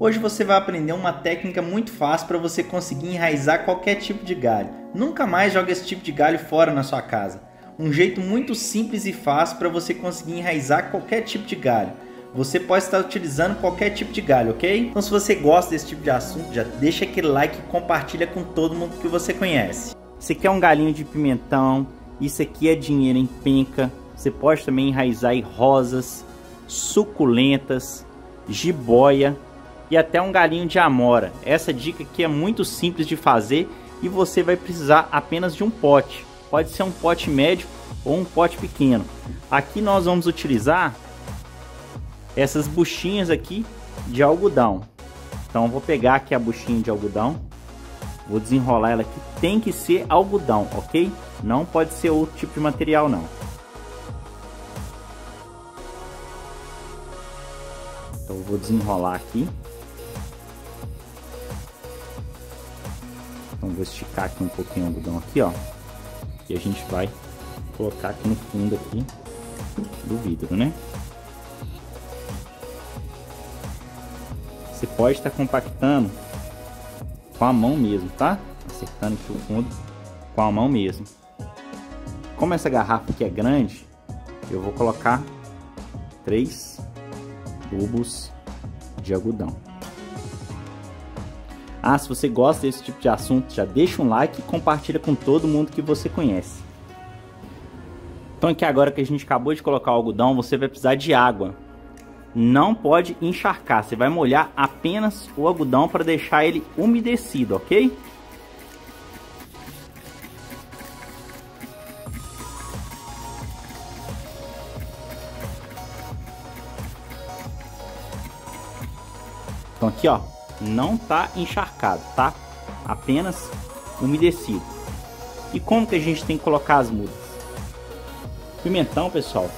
Hoje você vai aprender uma técnica muito fácil para você conseguir enraizar qualquer tipo de galho. Nunca mais jogue esse tipo de galho fora na sua casa. Um jeito muito simples e fácil para você conseguir enraizar qualquer tipo de galho. Você pode estar utilizando qualquer tipo de galho, ok? Então se você gosta desse tipo de assunto, já deixa aquele like e compartilha com todo mundo que você conhece. Você quer um galinho de pimentão, isso aqui é dinheiro em penca. Você pode também enraizar em rosas, suculentas, jiboia e até um galinho de amora. Essa dica aqui é muito simples de fazer e você vai precisar apenas de um pote. Pode ser um pote médio ou um pote pequeno. Aqui nós vamos utilizar essas buchinhas aqui de algodão. Então vou pegar aqui a buchinha de algodão, vou desenrolar ela aqui. Tem que ser algodão, ok? Não pode ser outro tipo de material não. Então vou desenrolar aqui. Vou esticar aqui um pouquinho o algodão aqui, ó. E a gente vai colocar aqui no fundo aqui do vidro, né? Você pode estar compactando com a mão mesmo, tá? Acertando aqui o fundo com a mão mesmo. Como essa garrafa aqui é grande, eu vou colocar três tubos de algodão. Ah, se você gosta desse tipo de assunto, já deixa um like e compartilha com todo mundo que você conhece. Então aqui agora que a gente acabou de colocar o algodão, você vai precisar de água. Não pode encharcar, você vai molhar apenas o algodão para deixar ele umedecido, ok? Então aqui ó, não tá encharcado, tá? Apenas umedecido. E como que a gente tem que colocar as mudas? Pimentão, pessoal,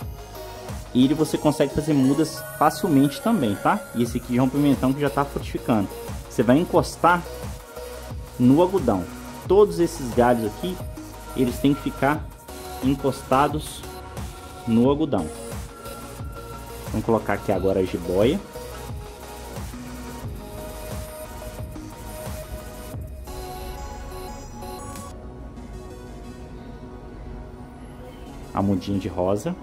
ele você consegue fazer mudas facilmente também, tá? E esse aqui já é um pimentão que já está frutificando. Você vai encostar no algodão. Todos esses galhos aqui, eles têm que ficar encostados no algodão. Vamos colocar aqui agora a jiboia. A mudinha de rosa.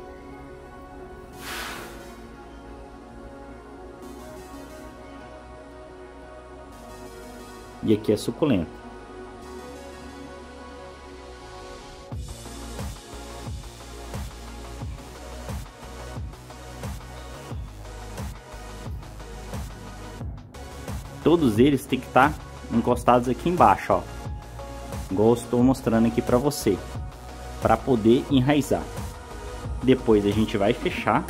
E aqui é suculento. Todos eles têm que estar encostados aqui embaixo, ó. Igual estou mostrando aqui para você para poder enraizar. Depois a gente vai fechar.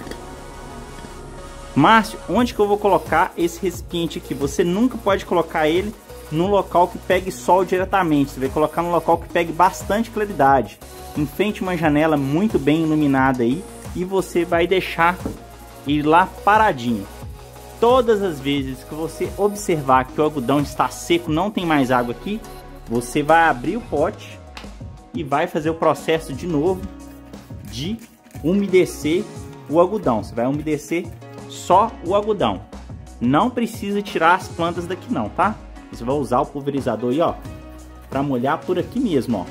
Márcio, onde que eu vou colocar esse recipiente aqui? Você nunca pode colocar ele no local que pegue sol diretamente. Você vai colocar no local que pegue bastante claridade. Enfrente uma janela muito bem iluminada aí e você vai deixar ele lá paradinho. Todas as vezes que você observar que o algodão está seco, não tem mais água aqui, você vai abrir o pote e vai fazer o processo de novo de umedecer o algodão. Você vai umedecer só o algodão. Não precisa tirar as plantas daqui não, tá? Você vai usar o pulverizador aí, ó, para molhar por aqui mesmo, ó.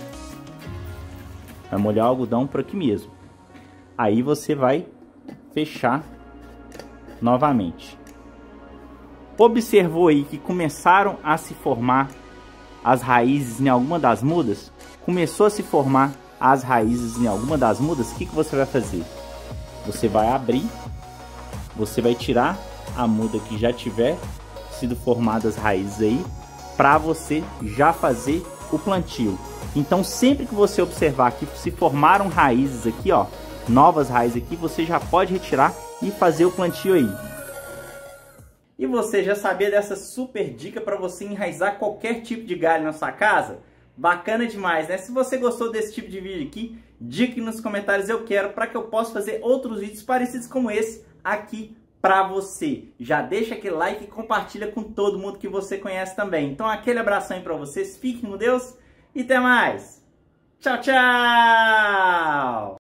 Vai molhar o algodão por aqui mesmo. Aí você vai fechar novamente. Observou aí que começaram a se formar as raízes em alguma das mudas? começou a se formar as raízes em alguma das mudas, o que, que você vai fazer? Você vai abrir, você vai tirar a muda que já tiver sido formadas as raízes aí, para você já fazer o plantio. Então sempre que você observar que se formaram raízes aqui, ó, novas raízes aqui, você já pode retirar e fazer o plantio aí. E você já sabia dessa super dica para você enraizar qualquer tipo de galho na sua casa? Bacana demais, né? Se você gostou desse tipo de vídeo aqui, diga nos comentários eu quero para que eu possa fazer outros vídeos parecidos como esse aqui para você. Já deixa aquele like e compartilha com todo mundo que você conhece também. Então aquele abração aí para vocês, fiquem com Deus e até mais. Tchau, tchau!